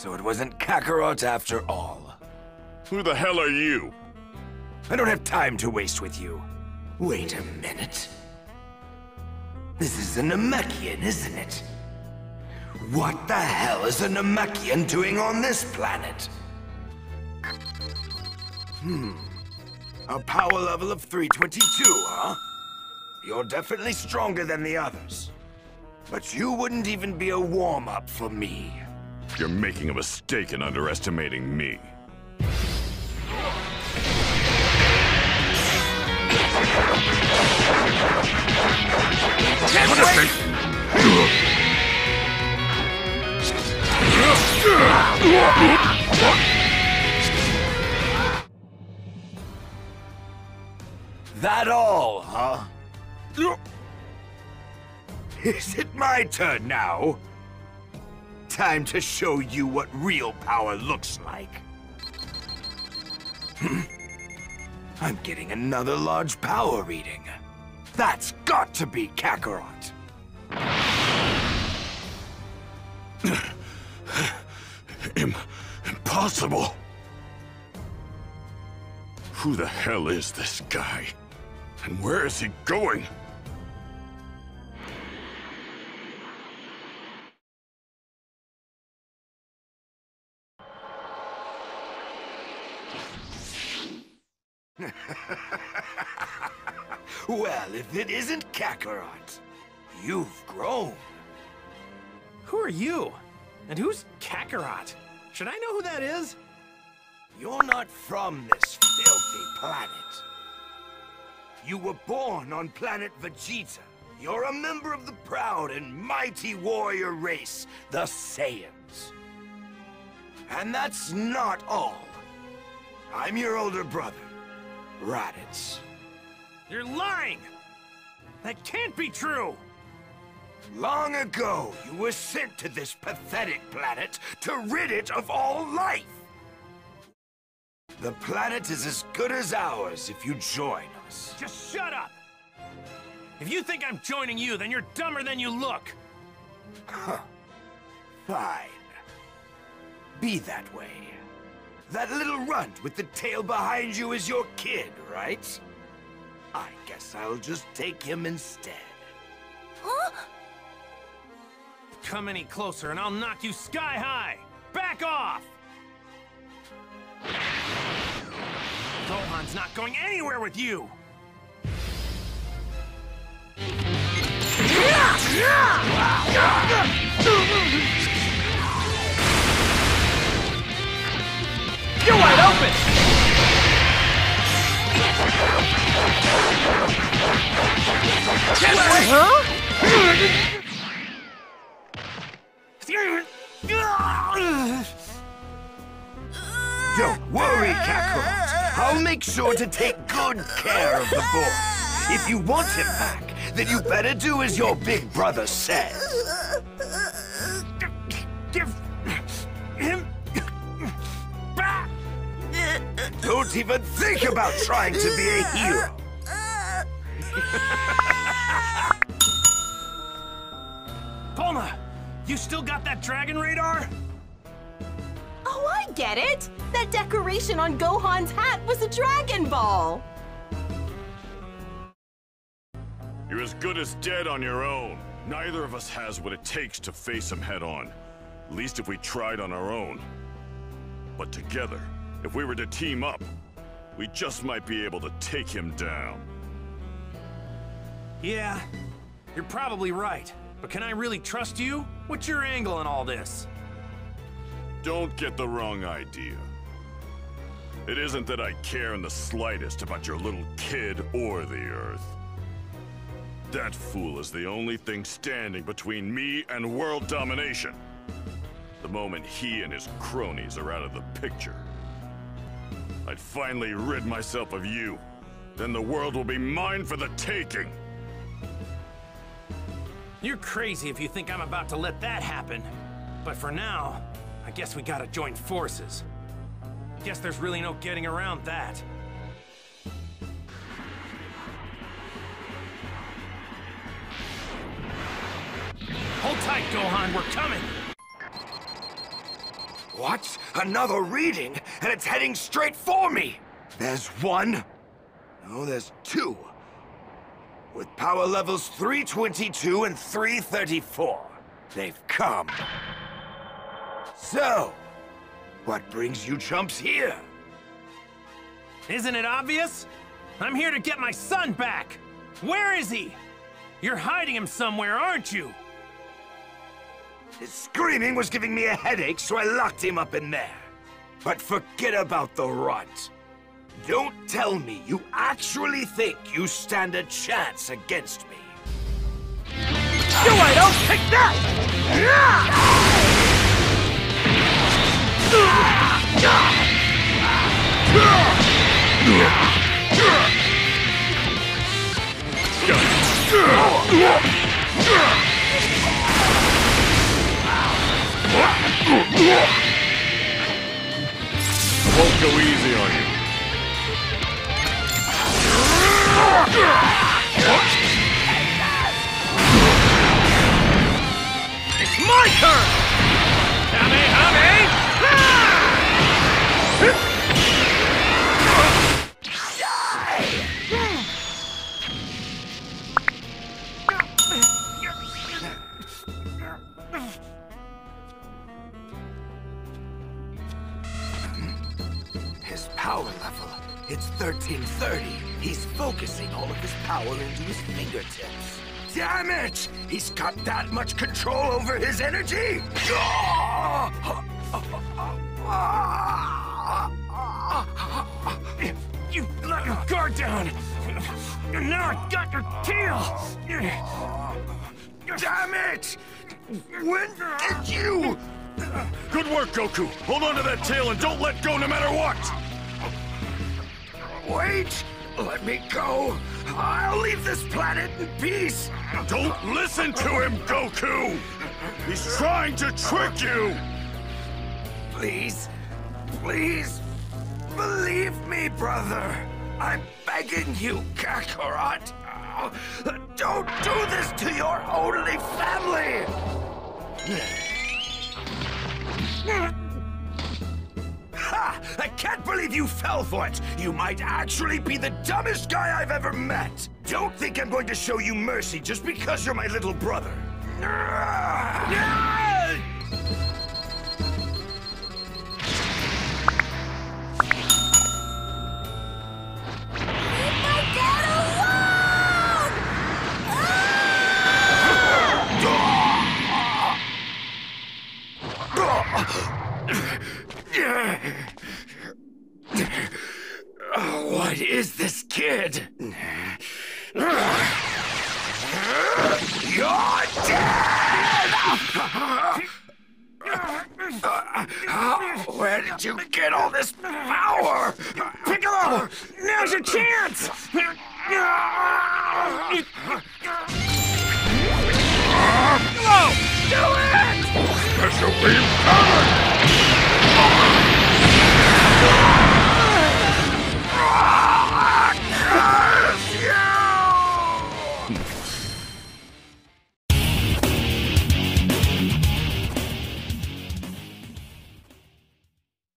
So it wasn't Kakarot after all. Who the hell are you? I don't have time to waste with you. Wait a minute. This is a Namekian, isn't it? What the hell is a Namekian doing on this planet? Hmm. A power level of 322, huh? You're definitely stronger than the others. But you wouldn't even be a warm-up for me. You're making a mistake in underestimating me. That all, huh? Is it my turn now? Time to show you what real power looks like. Hmm. I'm getting another large power reading. That's got to be Kakarot. Im impossible! Who the hell is this guy? And where is he going? well, if it isn't Kakarot, you've grown. Who are you? And who's Kakarot? Should I know who that is? You're not from this filthy planet. You were born on planet Vegeta. You're a member of the proud and mighty warrior race, the Saiyans. And that's not all. I'm your older brother, Raditz. You're lying! That can't be true! Long ago, you were sent to this pathetic planet to rid it of all life. The planet is as good as ours if you join us. Just shut up! If you think I'm joining you, then you're dumber than you look! Huh. Fine. Be that way. That little runt with the tail behind you is your kid, right? I guess I'll just take him instead. Huh? Come any closer and I'll knock you sky high! Back off! Gohan's not going anywhere with you! You're wide Huh? Don't worry, Kakarot. I'll make sure to take good care of the boy. If you want him back, then you better do as your big brother says. Don't even think about trying to be a hero. Bulma, you still got that dragon radar? Oh, I get it! That decoration on Gohan's hat was a Dragon Ball! You're as good as dead on your own. Neither of us has what it takes to face him head on. At least if we tried on our own. But together, if we were to team up, we just might be able to take him down. Yeah, you're probably right. But can I really trust you? What's your angle in all this? Don't get the wrong idea. It isn't that I care in the slightest about your little kid or the Earth. That fool is the only thing standing between me and world domination. The moment he and his cronies are out of the picture. I'd finally rid myself of you. Then the world will be mine for the taking. You're crazy if you think I'm about to let that happen. But for now, I guess we gotta join forces. Guess there's really no getting around that. Hold tight, Gohan, we're coming! What? Another reading, and it's heading straight for me! There's one. No, there's two. With power levels 322 and 334. They've come. So, what brings you chumps here? Isn't it obvious? I'm here to get my son back! Where is he? You're hiding him somewhere, aren't you? His screaming was giving me a headache, so I locked him up in there. But forget about the runt. Don't tell me you actually think you stand a chance against me. You I don't take that! I won't go easy on you. Power level, it's 1330. He's focusing all of his power into his fingertips. Damn it! He's got that much control over his energy? You let your guard down! And now I got your tail! Damn it! When did you... Good work, Goku. Hold on to that tail and don't let go no matter what. Wait! Let me go! I'll leave this planet in peace! Don't listen to him, Goku! He's trying to trick you! Please, please, believe me, brother. I'm begging you, Kakarot. Don't do this to your only family! Ha! I can't believe you fell for it! You might actually be the dumbest guy I've ever met! Don't think I'm going to show you mercy just because you're my little brother! Where did you get all this power? Piccolo! Now's your chance! Piccolo, do it! Special Beam Cannon!